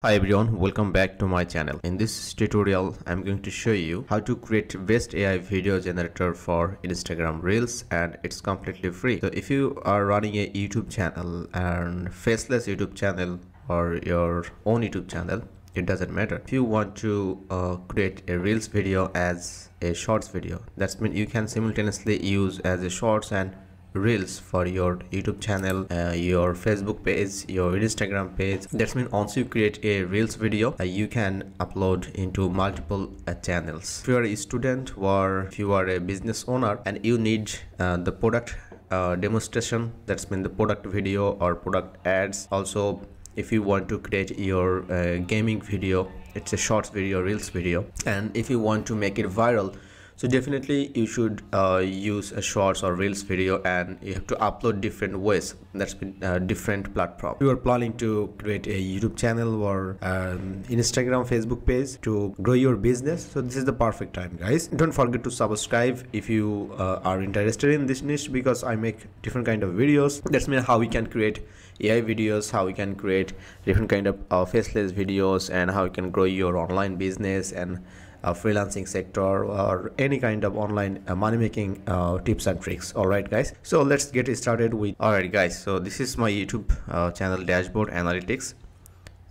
Hi everyone, welcome back to my channel. In this tutorial, I'm going to show you how to create best AI video generator for Instagram Reels and it's completely free. So if you are running a YouTube channel and faceless YouTube channel or your own YouTube channel, it doesn't matter. If you want to uh, create a Reels video as a Shorts video, that's mean you can simultaneously use as a Shorts and reels for your youtube channel uh, your facebook page your instagram page. That means once you create a reels video uh, you can upload into multiple uh, channels. If you are a student or if you are a business owner and you need uh, the product uh, demonstration that's mean the product video or product ads. Also if you want to create your uh, gaming video it's a short video reels video. And if you want to make it viral so definitely you should uh, use a shorts or reels video and you have to upload different ways. That's been uh, different platform. You are planning to create a youtube channel or um, instagram facebook page to grow your business. So this is the perfect time guys. Don't forget to subscribe if you uh, are interested in this niche because i make different kind of videos. That's mean how we can create ai videos how we can create different kind of uh, faceless videos and how you can grow your online business and uh, freelancing sector or any kind of online uh, money making uh, tips and tricks. All right guys. So let's get started with all right guys. So this is my youtube uh, channel dashboard analytics.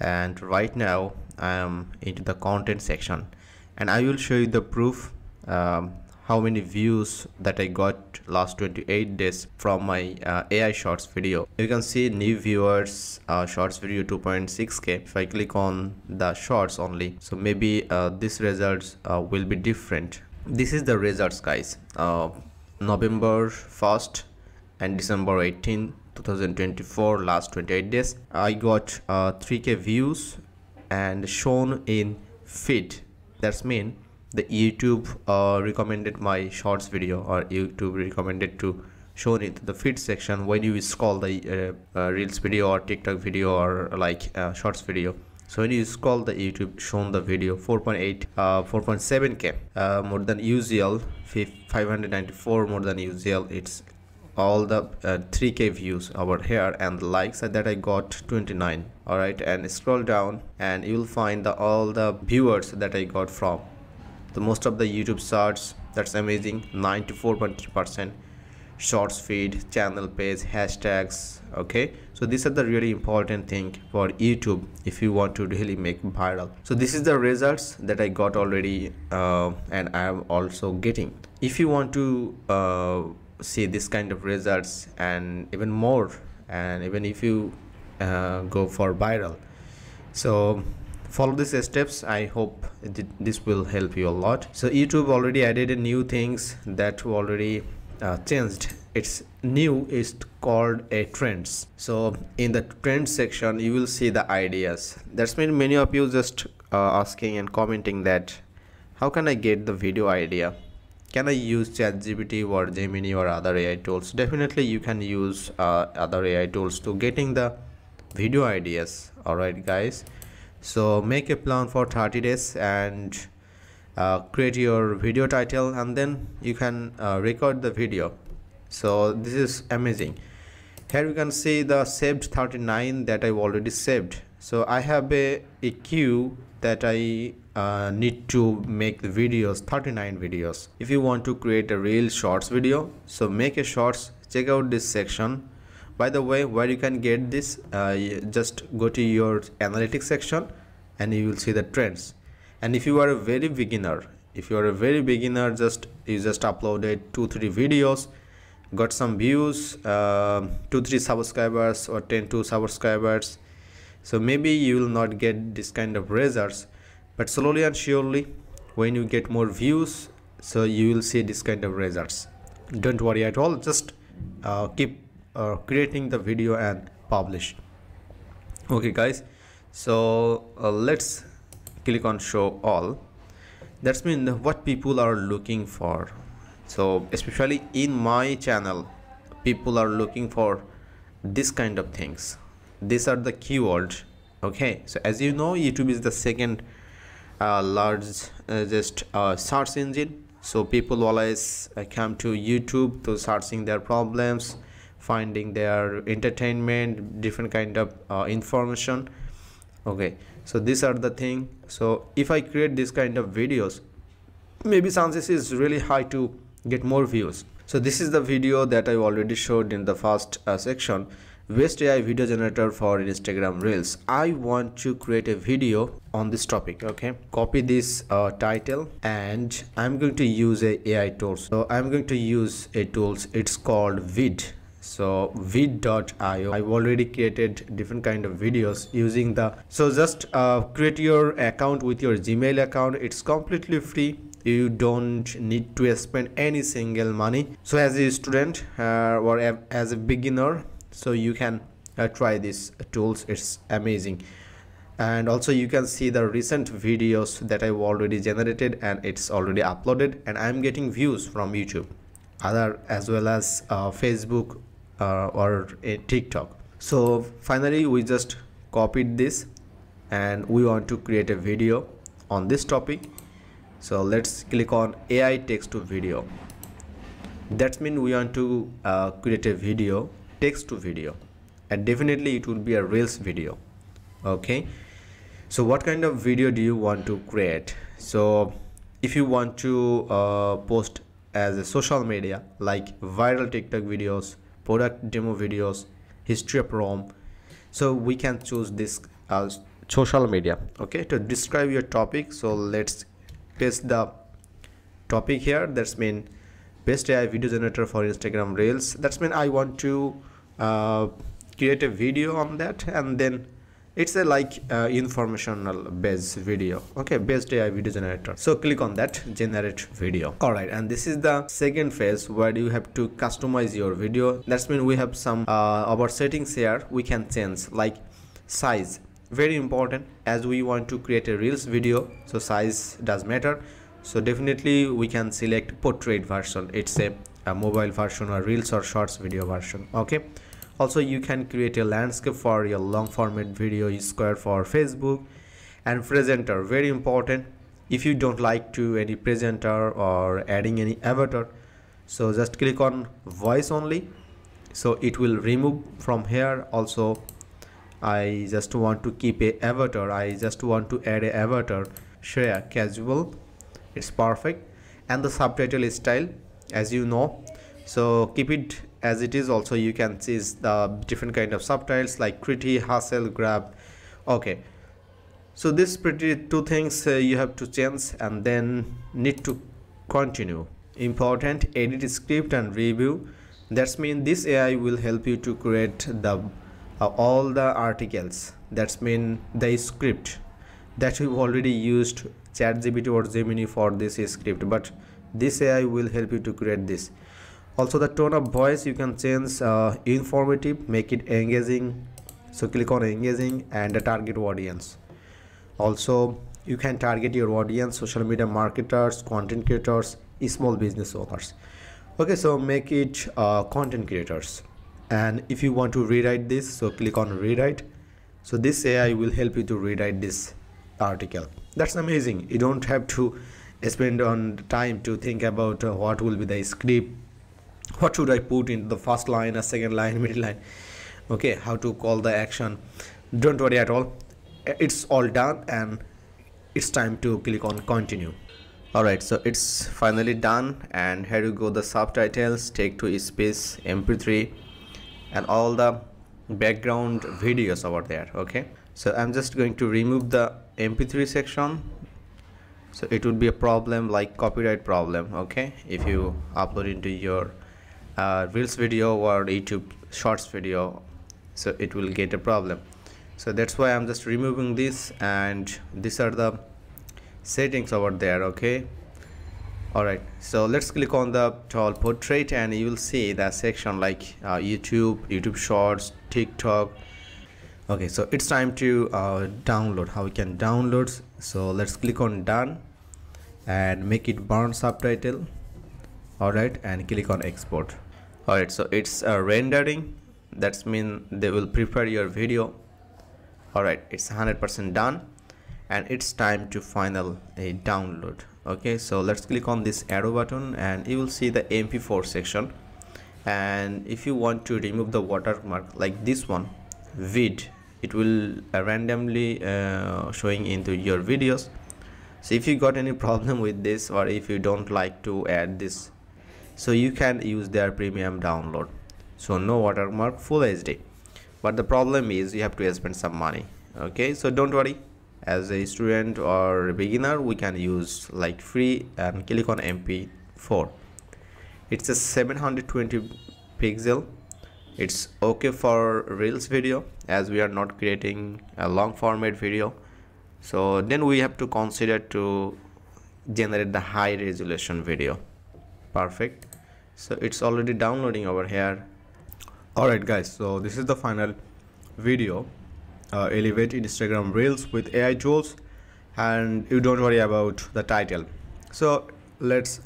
And right now i am into the content section. And i will show you the proof um, how many views that I got last 28 days from my uh, AI shorts video. You can see new viewers uh, shorts video 2.6k if I click on the shorts only so maybe uh, these results uh, will be different. This is the results guys. Uh, November 1st and December 18 2024 last 28 days. I got 3k uh, views and shown in feed. That's mean the youtube uh, recommended my shorts video or youtube recommended to show it the feed section when you scroll the uh, uh, reels video or tiktok video or like uh, shorts video. So when you scroll the youtube shown the video 4.8 uh, 4.7k uh, more than usual 594 more than usual. It's all the 3k views over here and the likes that i got 29 all right and scroll down and you will find the all the viewers that i got from the most of the youtube shorts that's amazing 94.3 percent. Shorts feed channel page hashtags okay? So these are the really important thing for youtube if you want to really make viral. So this is the results that i got already uh, and i am also getting. If you want to uh, see this kind of results and even more and even if you uh, go for viral. So follow these steps. I hope this will help you a lot. So youtube already added new things that already uh, changed. It's new is called a trends. So in the trend section you will see the ideas. That's mean many of you just uh, asking and commenting that how can i get the video idea? Can i use ChatGPT or Gemini or other AI tools? Definitely you can use uh, other AI tools to getting the video ideas. Alright guys so make a plan for 30 days and uh, create your video title and then you can uh, record the video. So this is amazing. Here you can see the saved 39 that I've already saved. So I have a, a queue that I uh, need to make the videos 39 videos. If you want to create a real shorts video so make a shorts check out this section by the way where you can get this uh, just go to your analytics section and you will see the trends. And if you are a very beginner if you are a very beginner just you just uploaded two three videos got some views uh, two three subscribers or 10 to subscribers so maybe you will not get this kind of results. But slowly and surely when you get more views so you will see this kind of results. Don't worry at all just uh, keep uh, creating the video and publish. Okay guys. So uh, let's click on show all. That's mean what people are looking for. So especially in my channel people are looking for this kind of things. These are the keywords. Okay so as you know youtube is the second uh, largest uh, search engine. So people always uh, come to youtube to searching their problems finding their entertainment different kind of uh, information okay so these are the thing so if i create this kind of videos maybe chances is really high to get more views so this is the video that i already showed in the first uh, section Best AI video generator for Instagram Reels. I want to create a video on this topic. Okay, copy this uh, title and I'm going to use a AI tool. So I'm going to use a tools. It's called VEED. So veed.io. I've already created different kind of videos using the. So just uh, create your account with your Gmail account. It's completely free you don't need to spend any single money so as a student uh, or as a beginner so you can uh, try these tools it's amazing and also you can see the recent videos that I've already generated and it's already uploaded and I'm getting views from YouTube other as well as uh, Facebook uh, or a TikTok. So finally we just copied this and we want to create a video on this topic. So let's click on AI text to video. That means we want to uh, create a video text to video. And definitely it will be a reels video. Okay? So what kind of video do you want to create? So if you want to uh, post as a social media like viral tiktok videos product demo videos history of rome so we can choose this as social media. Okay to describe your topic so let's paste the topic here. That's mean best AI video generator for Instagram Reels. That's mean I want to uh, create a video on that and then it's a like uh, informational based video okay? Best AI video generator. So click on that generate video. All right and this is the second phase where you have to customize your video. That's mean we have some uh, our settings here we can change like size. Very important as we want to create a reels video so size does matter. So definitely we can select portrait version. It's a, a mobile version or reels or shorts video version okay also you can create a landscape for your long format video square for facebook and presenter very important. If you don't like to any presenter or adding any avatar so just click on voice only. So it will remove from here. Also i just want to keep a avatar. I just want to add a avatar. Share casual it's perfect. And the subtitle style as you know. So keep it as it is also you can see the different kind of subtitles like pretty hustle grab. Okay. So this pretty two things uh, you have to change and then need to continue. Important edit script and review. That's mean this ai will help you to create the uh, all the articles. That's mean the script that we've already used ChatGPT or Gemini for this script. But this AI will help you to create this also the tone of voice you can change uh, informative make it engaging. So click on engaging and the target audience. Also you can target your audience social media marketers content creators small business owners. Okay so make it uh, content creators. And if you want to rewrite this so click on rewrite. So this AI will help you to rewrite this article. That's amazing. You don't have to spend on time to think about uh, what will be the script what should I put in the first line a second line middle line? Okay how to call the action? Don't worry at all. It's all done and it's time to click on continue. Alright so it's finally done and here you go the subtitles take to space mp3 and all the background videos over there okay? So i'm just going to remove the mp3 section. So it would be a problem like copyright problem okay? If you upload into your uh, reels video or youtube shorts video so it will get a problem. So that's why i'm just removing this and these are the settings over there okay? Alright so let's click on the tall portrait and you will see that section like uh, YouTube YouTube shorts TikTok. Okay so it's time to uh, download how we can download. So let's click on done and make it burn subtitle. Alright and click on export alright so it's uh, rendering. That's mean they will prepare your video. Alright it's 100% done. And it's time to final a download. Okay so let's click on this arrow button and you will see the mp4 section. And if you want to remove the watermark like this one VEED it will uh, randomly uh, showing into your videos. So if you got any problem with this or if you don't like to add this so you can use their premium download. So no watermark full hd but the problem is you have to spend some money okay? So don't worry. As a student or a beginner we can use like free and click on mp4 it's a 720 pixel. It's okay for reels video as we are not creating a long format video. So then we have to consider to generate the high resolution video perfect. So it's already downloading over here. Alright guys so this is the final video. Uh, elevate instagram reels with ai tools. And you don't worry about the title. So let's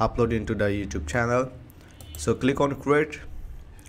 upload into the youtube channel. So click on create.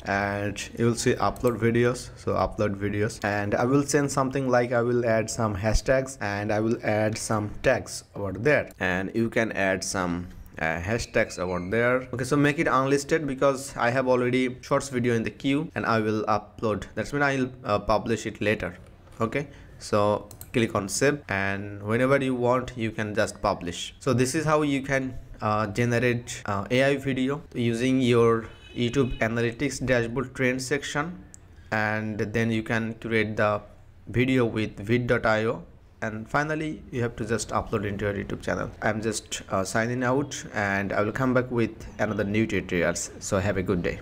And you will see upload videos. So upload videos. And i will send something like i will add some hashtags. And i will add some tags over there. And you can add some uh, hashtags over there. Okay so make it unlisted because i have already shorts video in the queue and i will upload. That's when i'll uh, publish it later. Okay so click on save and whenever you want you can just publish. So this is how you can uh, generate uh, ai video using your youtube analytics dashboard trend section and then you can create the video with veed.io and finally you have to just upload into your youtube channel. I'm just uh, signing out and i will come back with another new tutorials. So have a good day